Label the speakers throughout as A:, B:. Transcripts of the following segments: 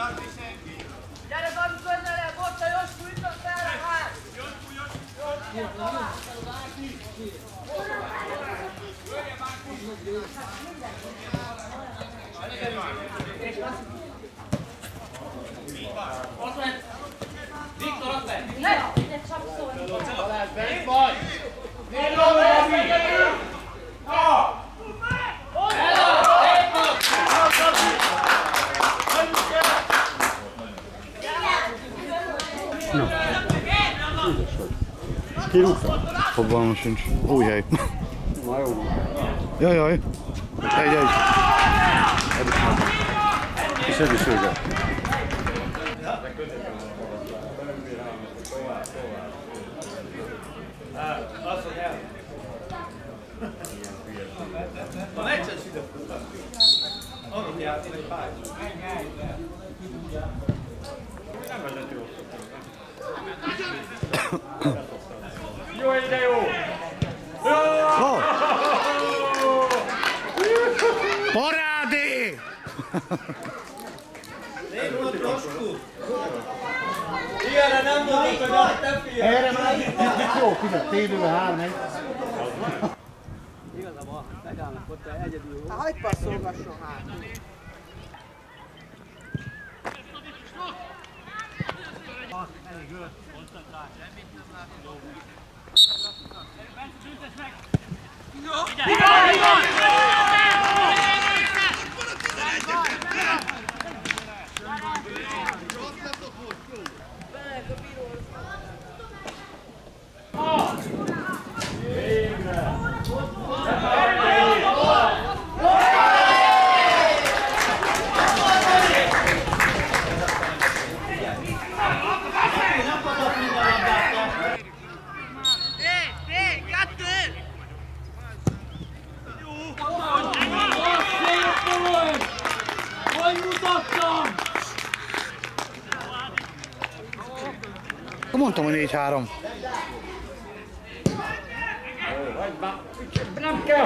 A: Gyere, Gabi, közelebb, ott a Josku, itt a felrehát!
B: Fogalmam sincs. Új hely. Jaj, jaj. Egy, egy. És egészsége.
C: Ma meccsen sütött. Annak játszik egy pár. Nem vezet jó. Jó, ide jó!
B: Oh. Parádi!
C: Ilyenre nem mondod, hogy a te fiad!
B: Erre már jó, fizet, tévőbe három egy.
D: Igazából megállnak ott egyedül.
E: Hát hagyd passzolgasson hát. Ivan! Ivan!
B: Mondtam, hogy 4-3.
C: Nem kell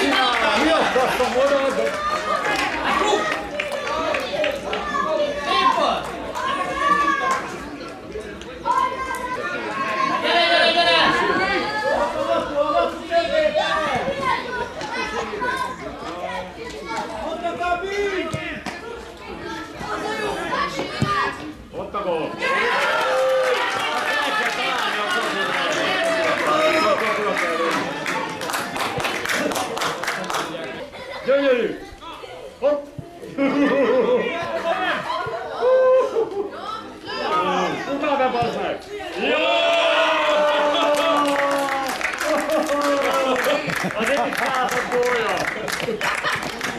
C: csinálnál? Mi akartam volna, de... I'll give you five for Boyle.